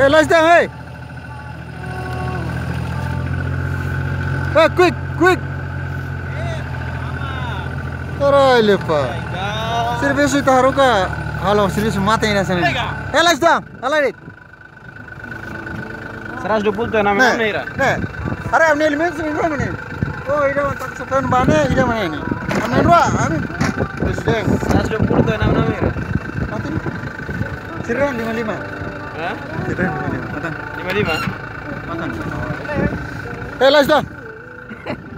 Hey, last down, hey. Hey, quick, quick. Caralho, pá. Serviço itu haruka. Halo, serviço mata ini sana. Hey, last down. Alarit. 120 tuh namanya Nih, Ira. nih. Are amne element ini dua mana? Oh, ini tak sepan bane, ini mana ini? Amne dua, amin. Presiden. 120 tuh namanya Ira. Mati. Siran lima lima. Hah? Lima lima. Matan. 55? Matan. Hey.